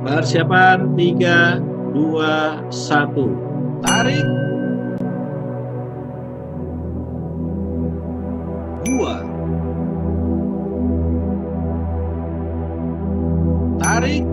Persiapan 3, 2, 1. Tarik. 2. Tarik.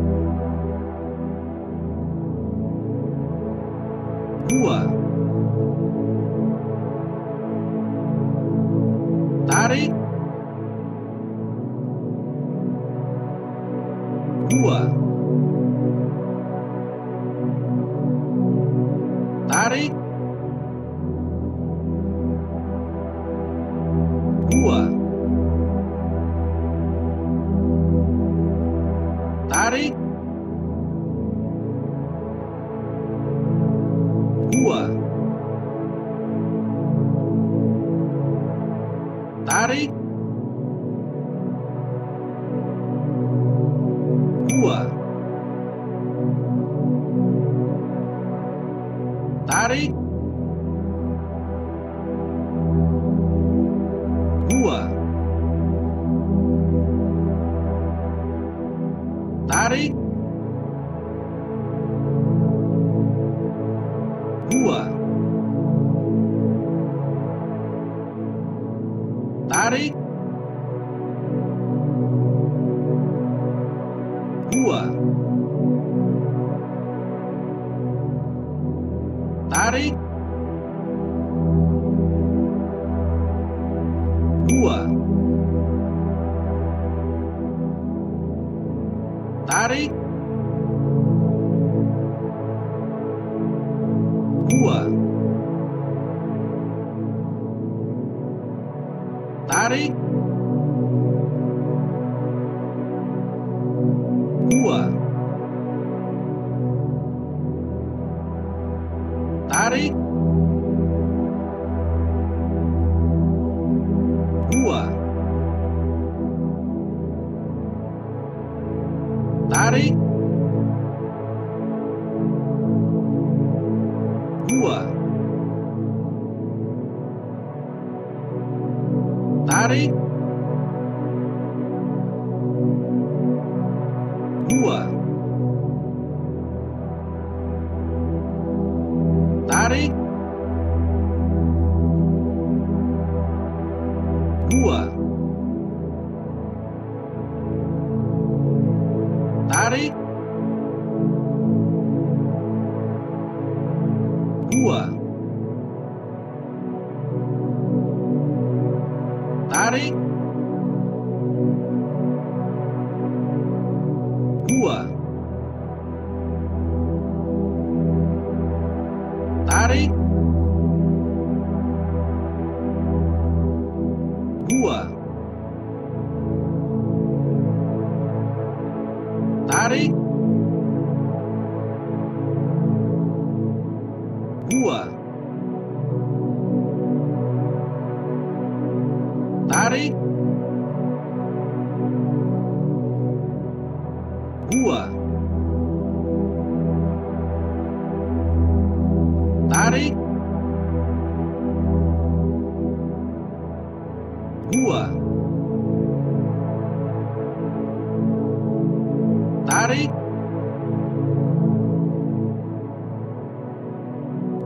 everybody.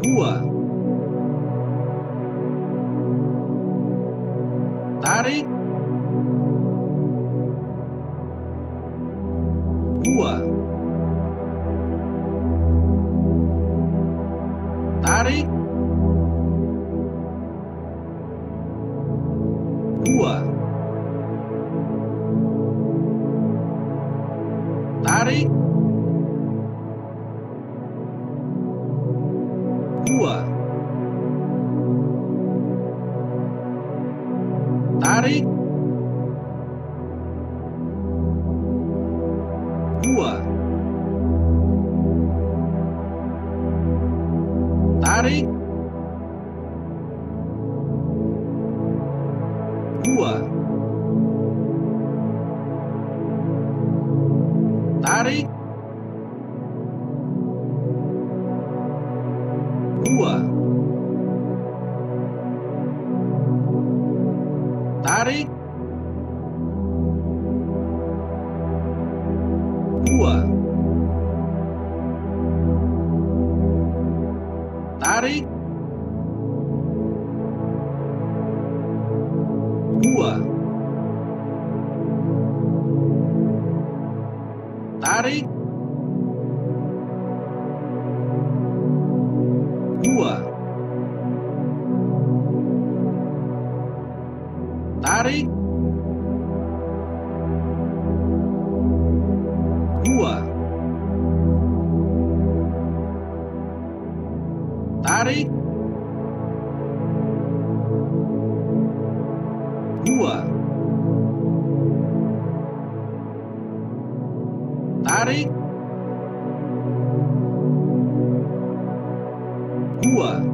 2 Tarik. Dua, tarik, dua,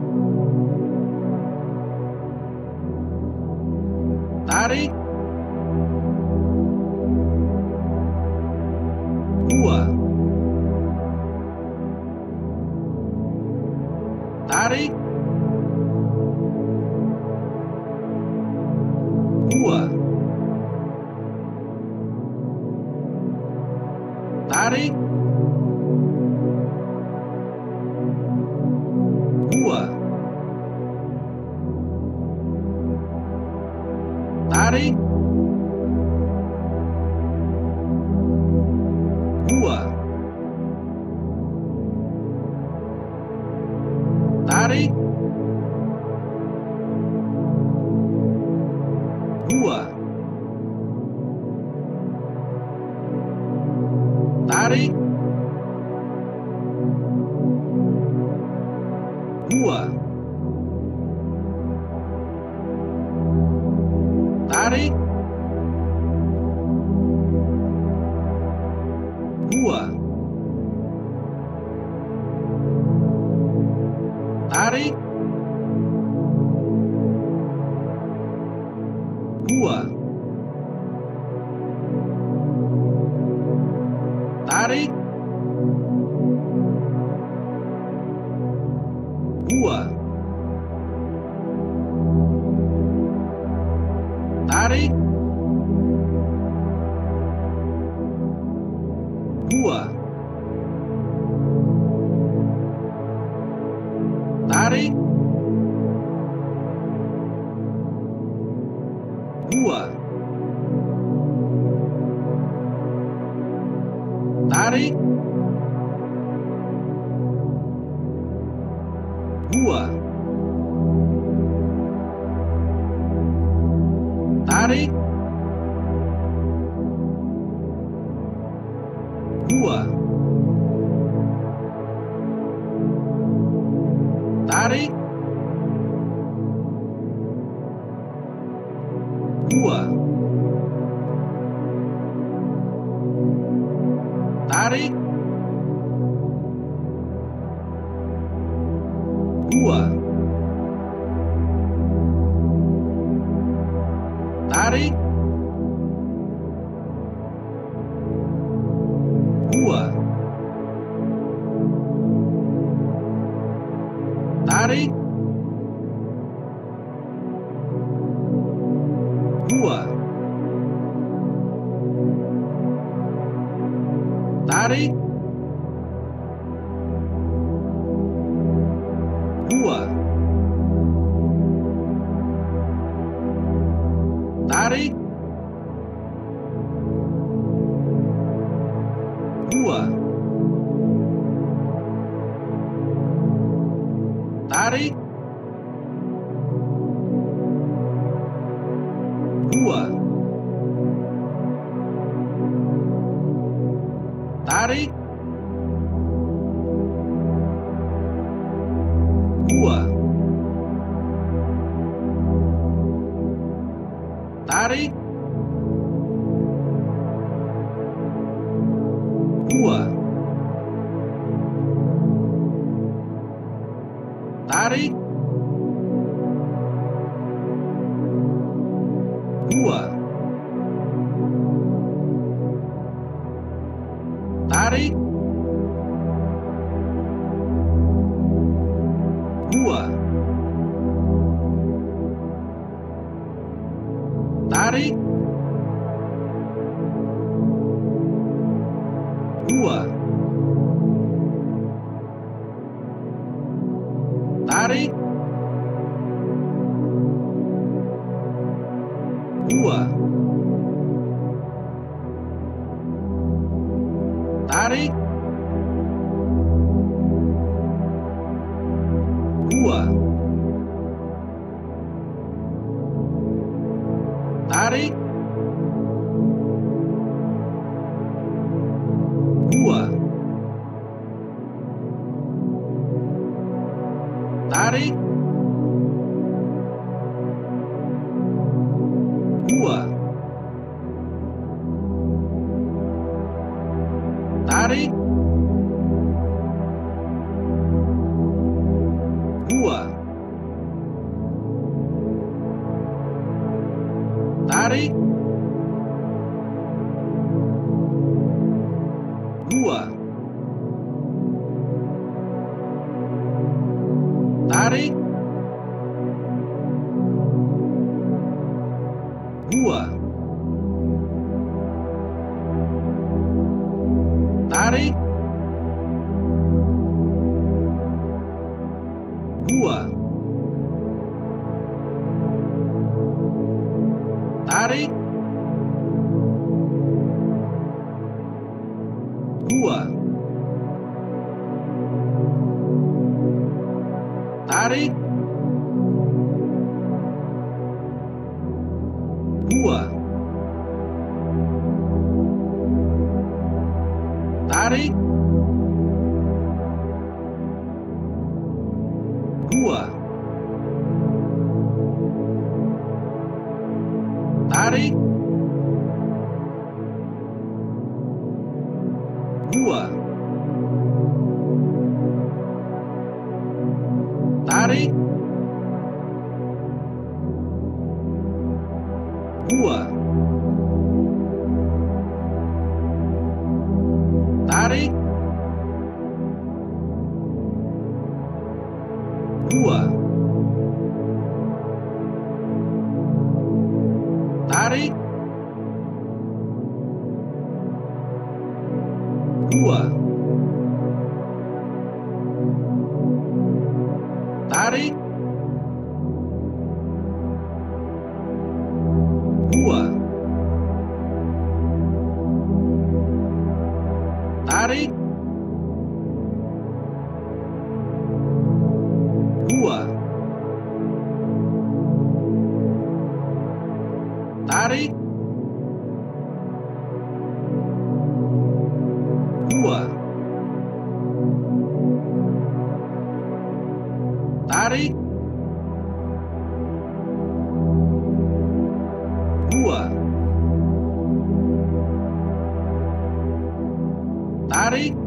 tarik, dua Tarik gua. Tarik. Gua. Daddy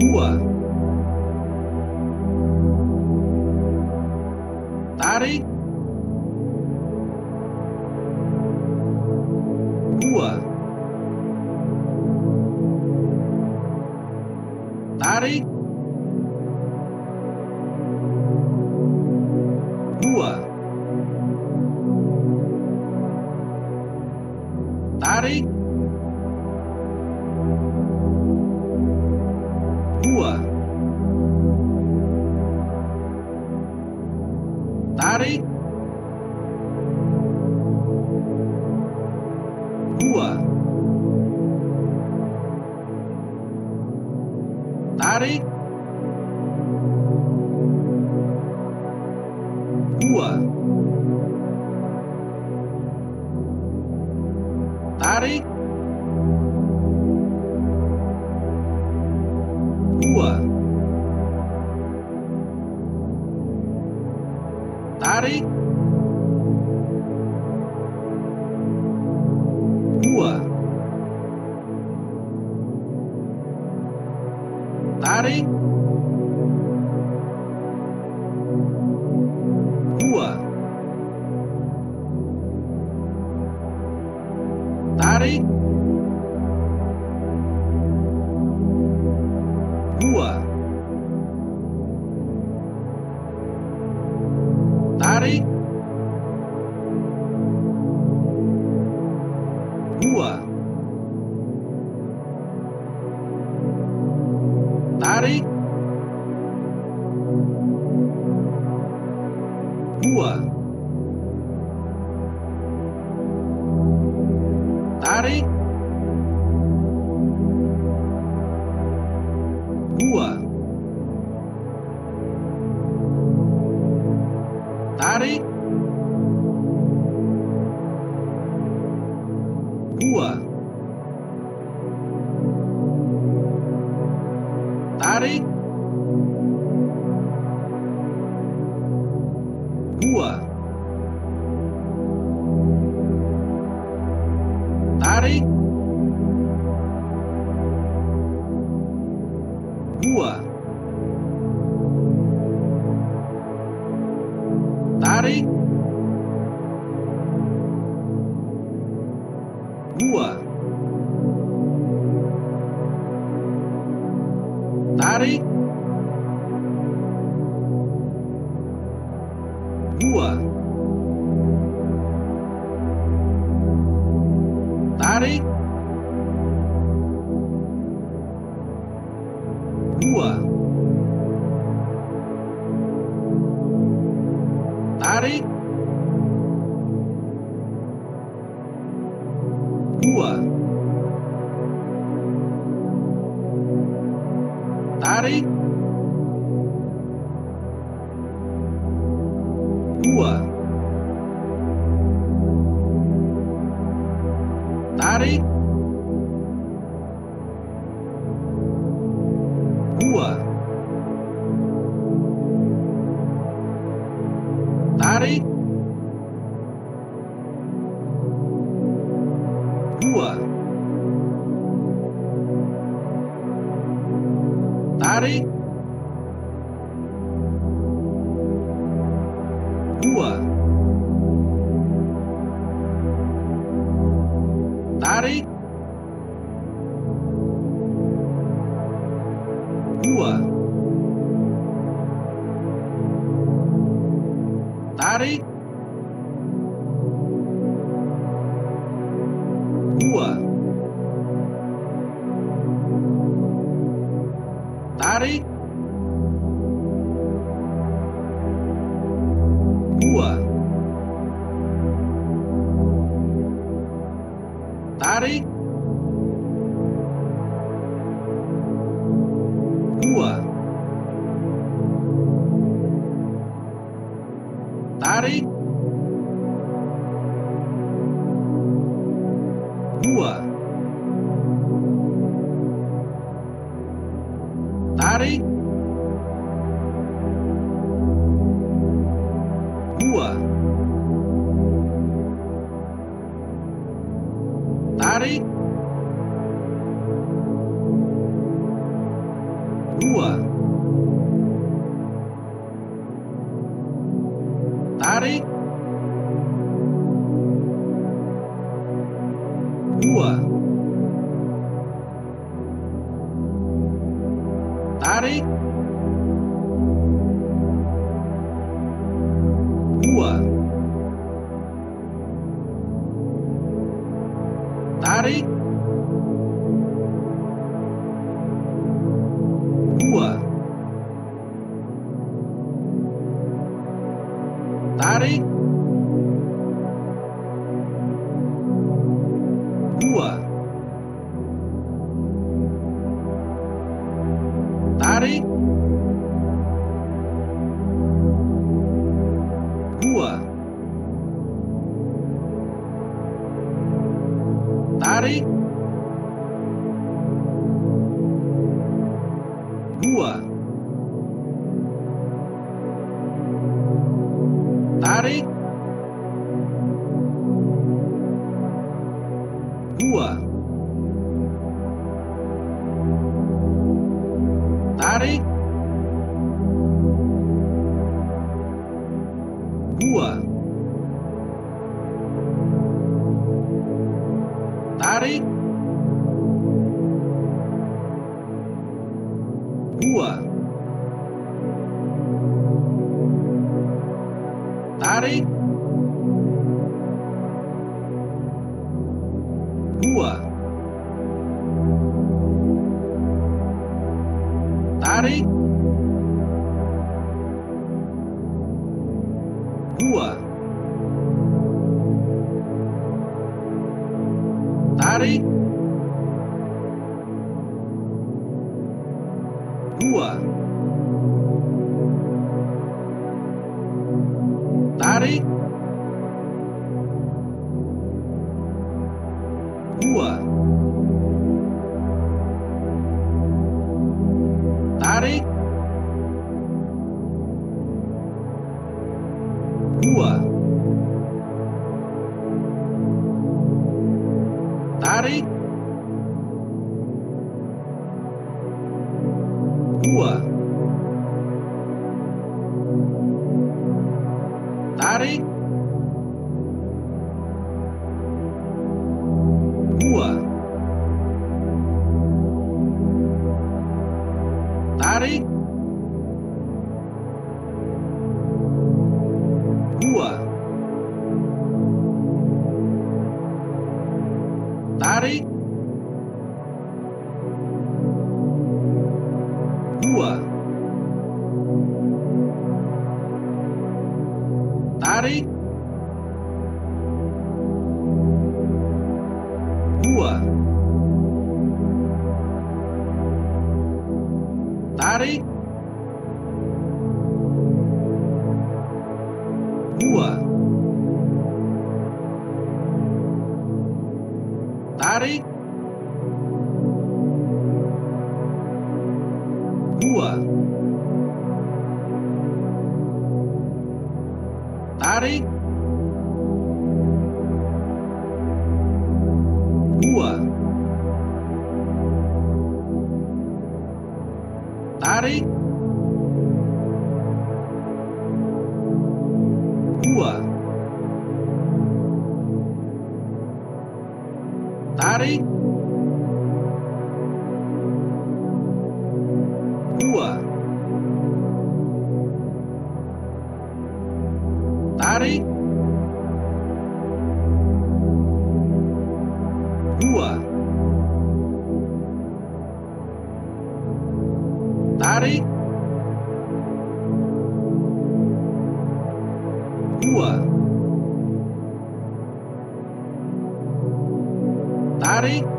rua. Daddy? 我。kedua everybody. Friday.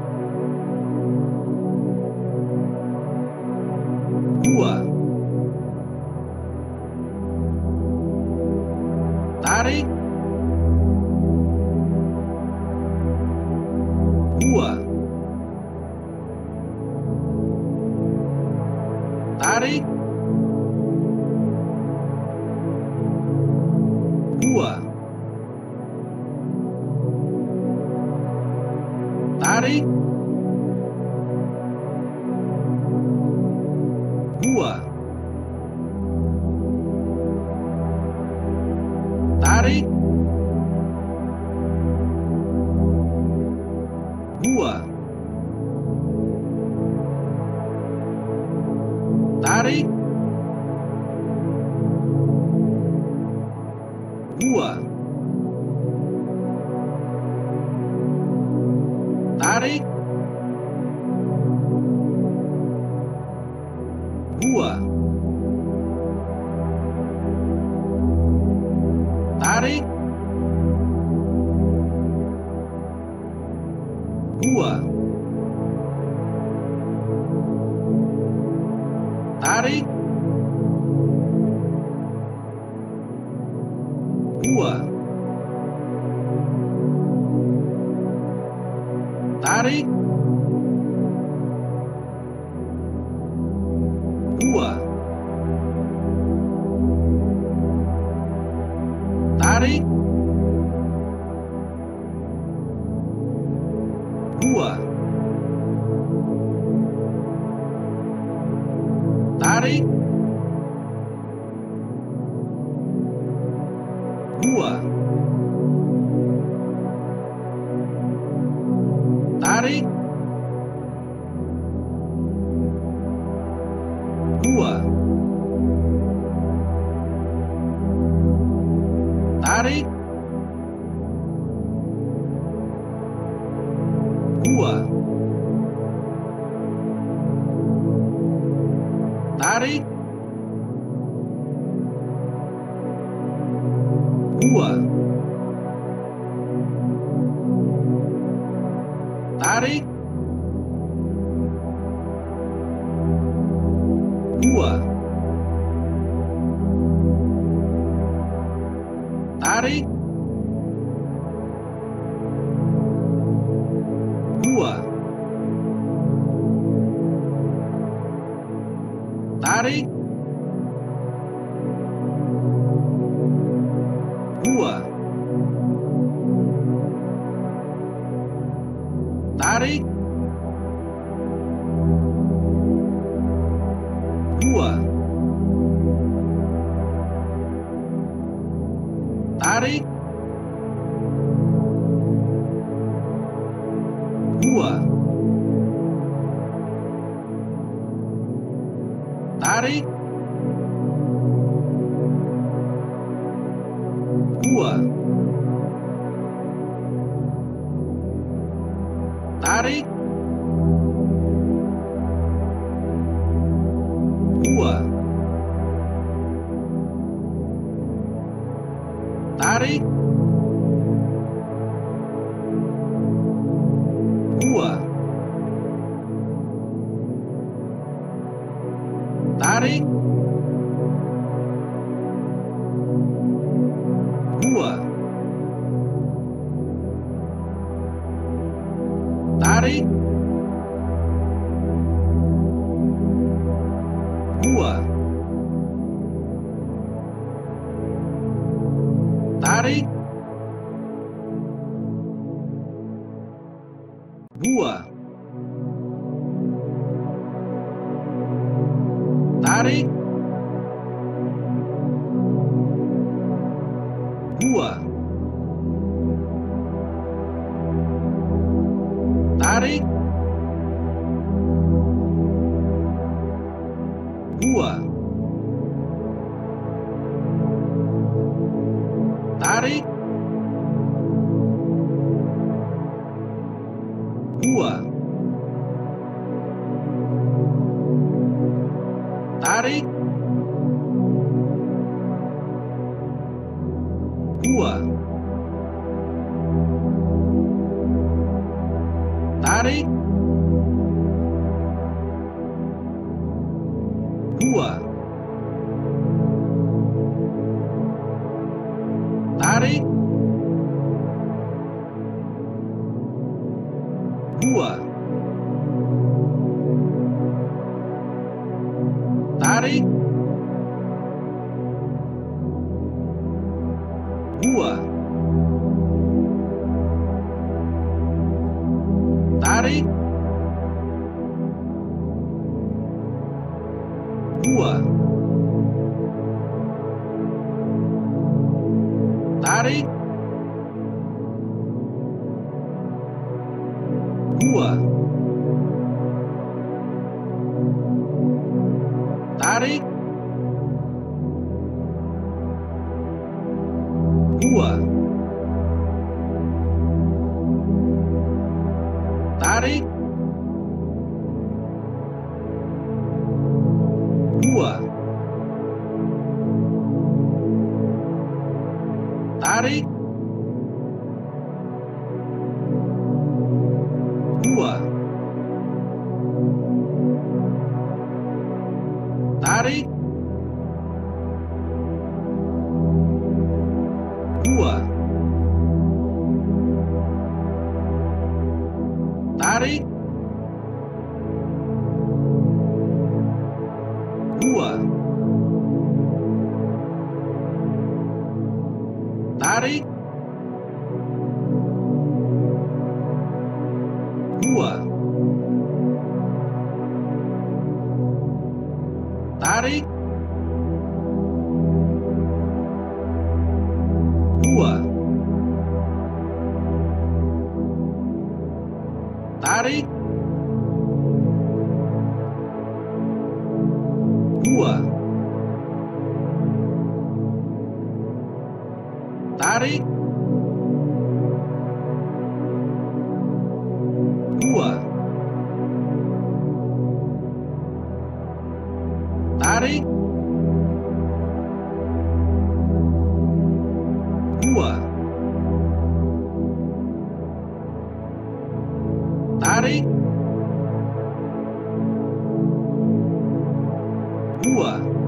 gua tarik, Party. Rua rua.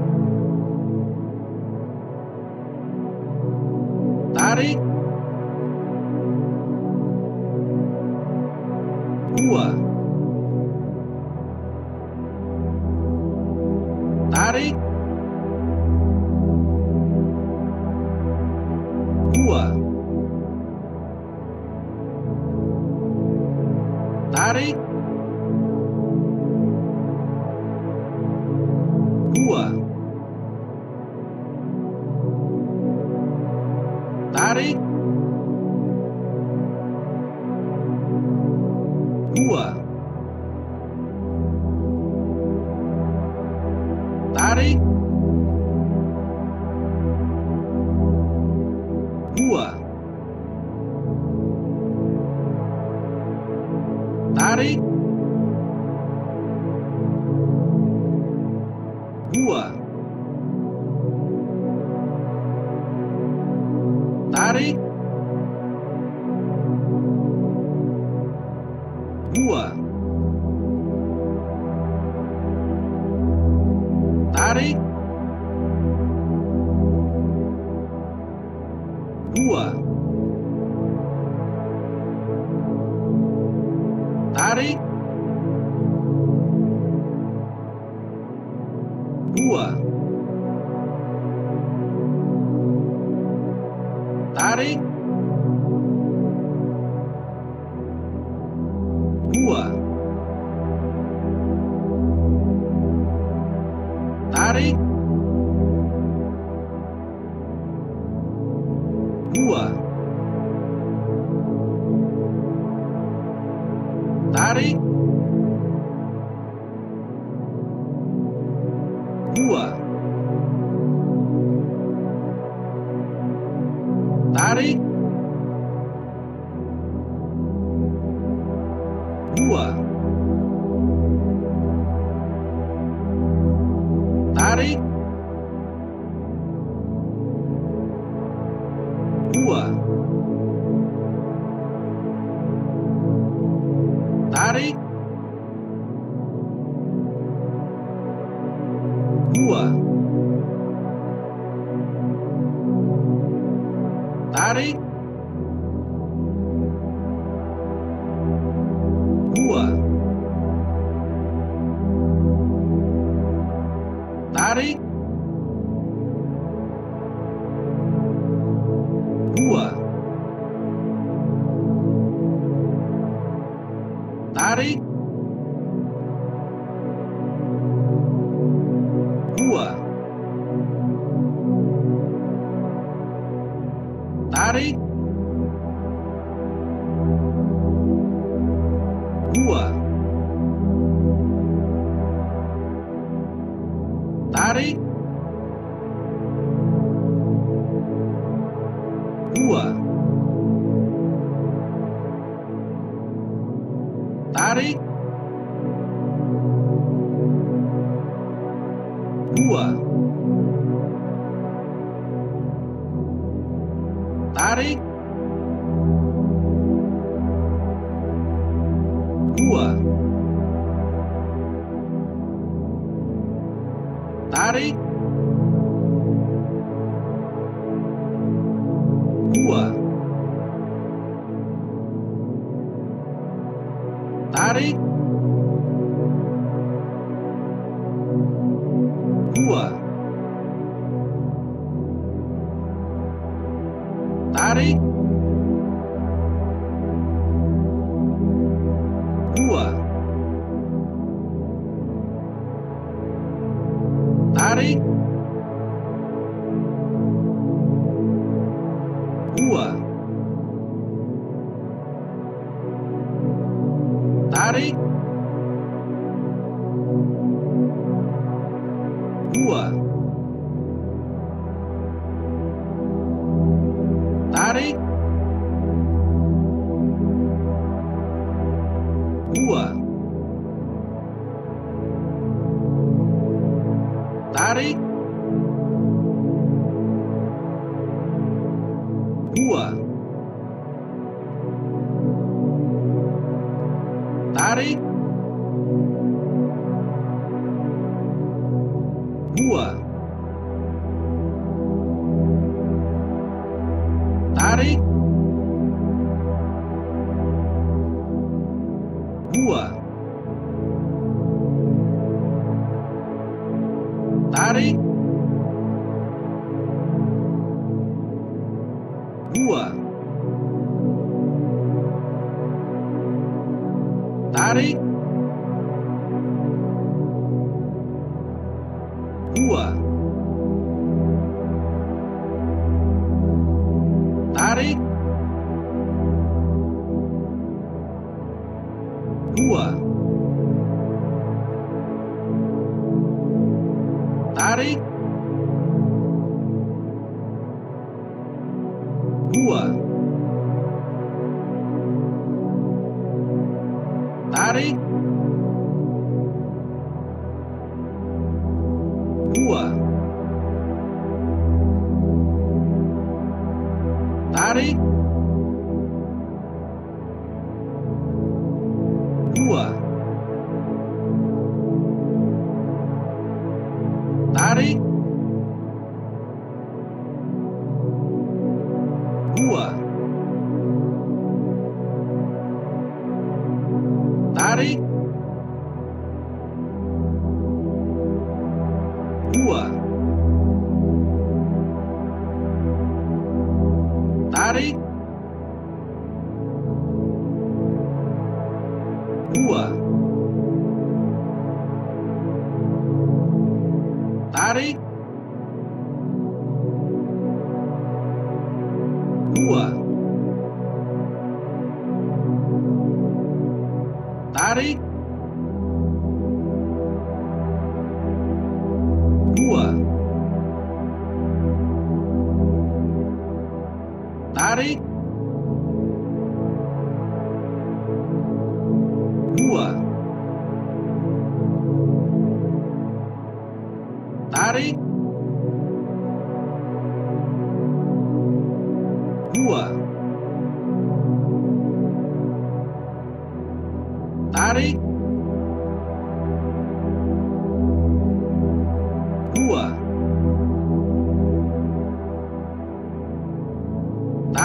Daddy? Daddy. 2 Tarik.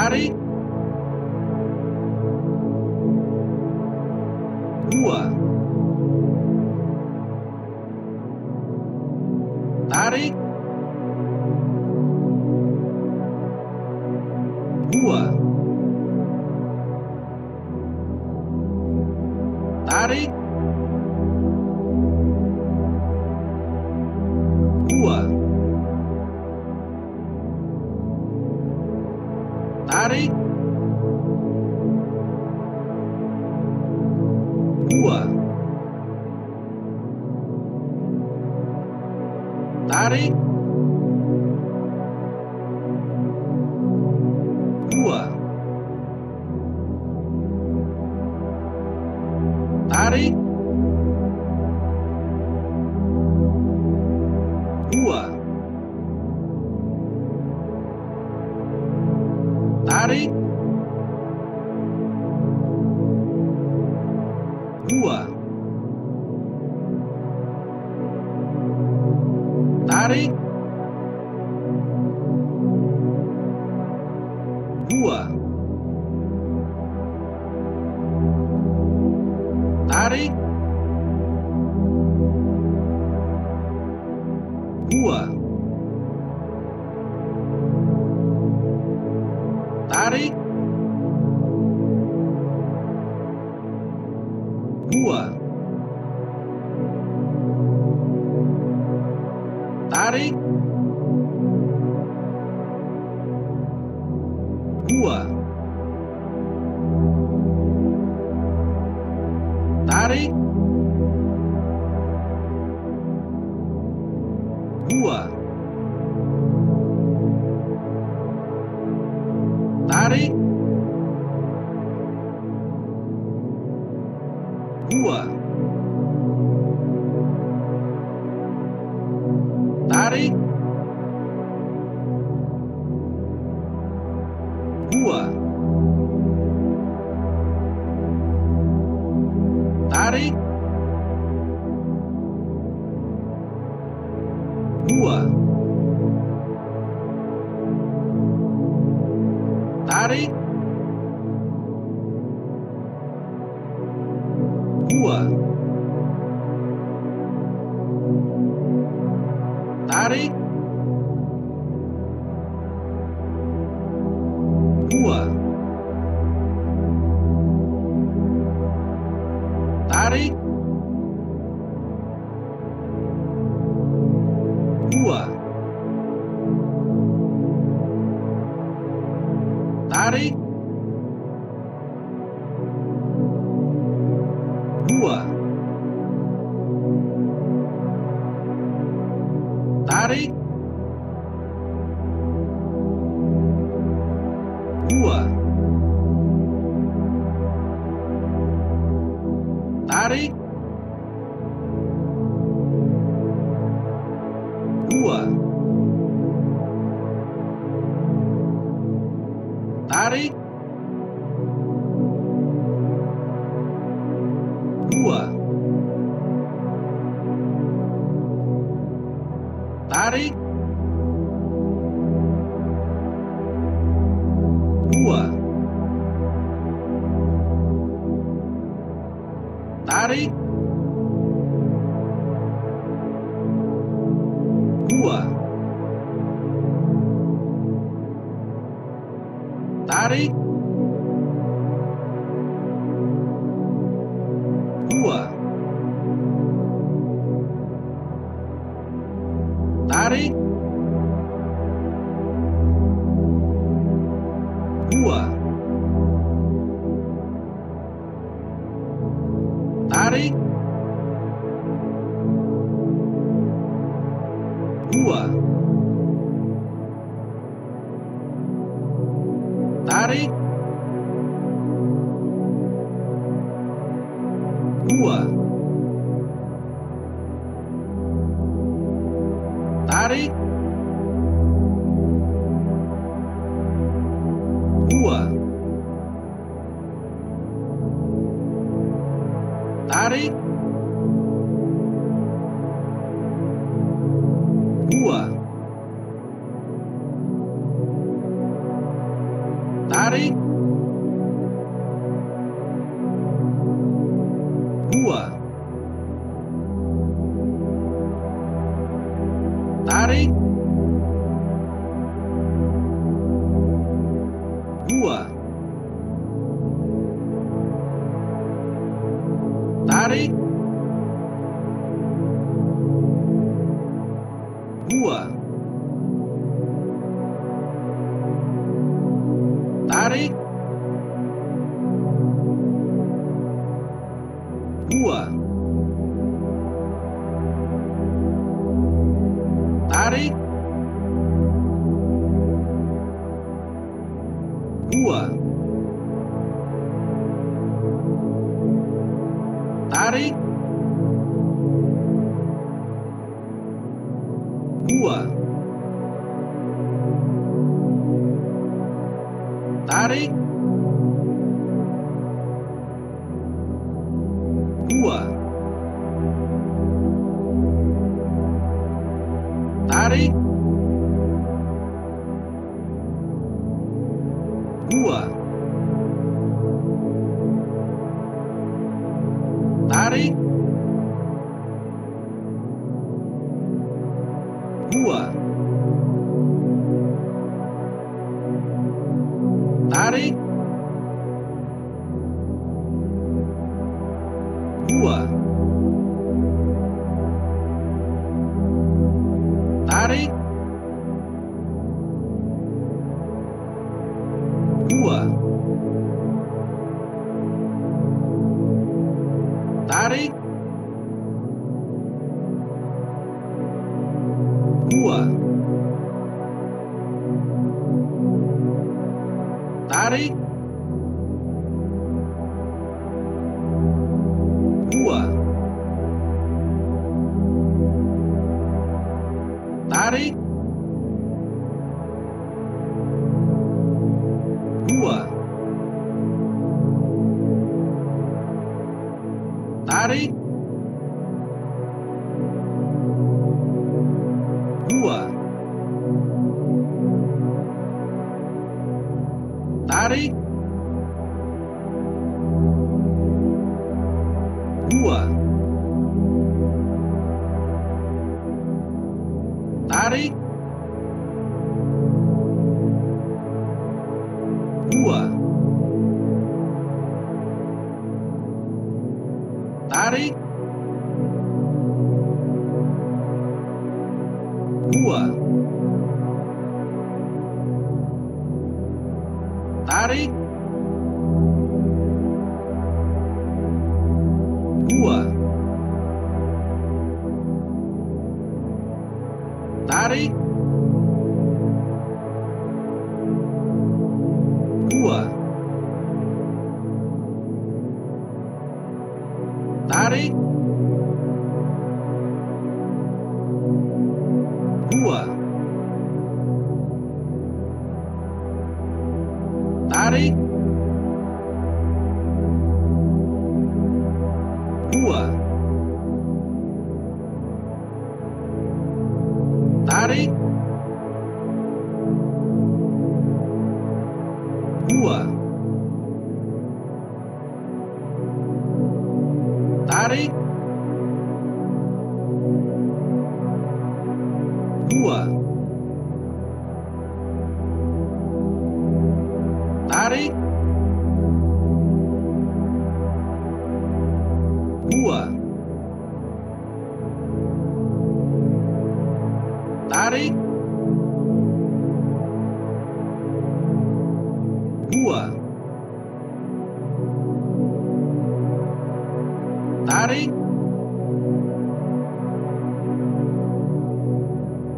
Daddy. voltarem. Boa! Tarik, dua, tarik, dua, Daddy.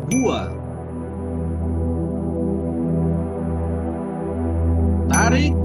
gua. Tarik.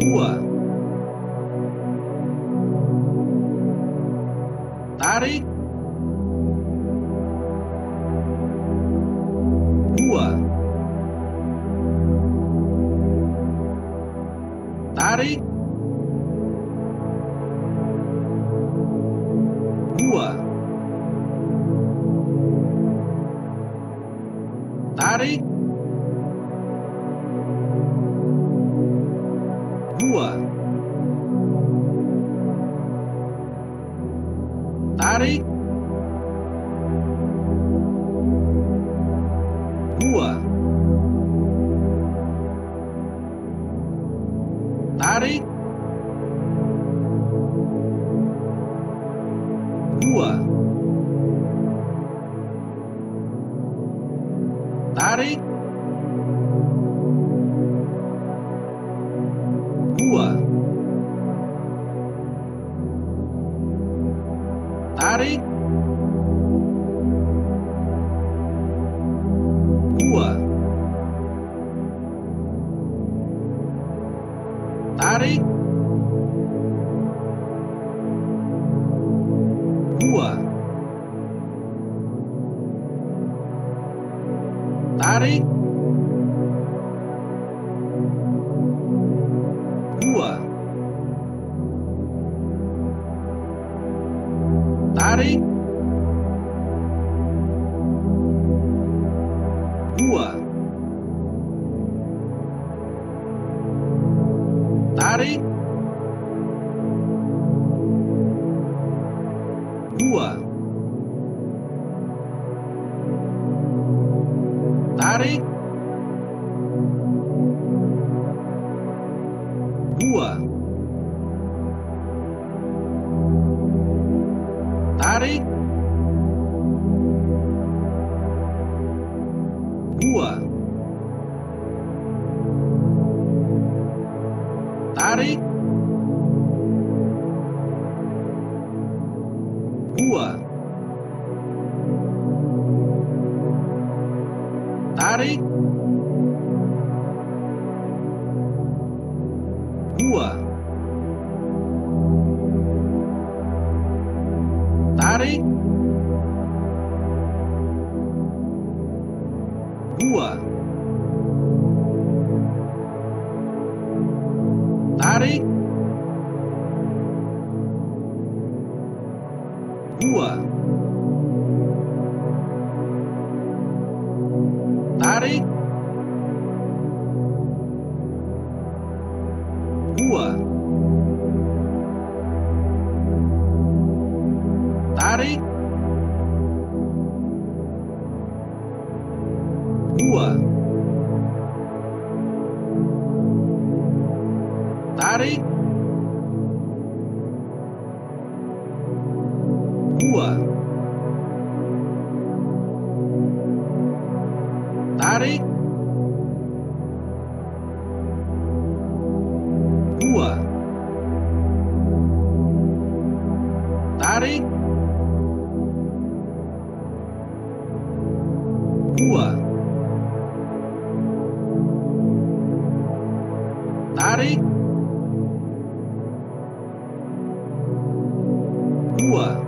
rua. tertarik? Gua gua.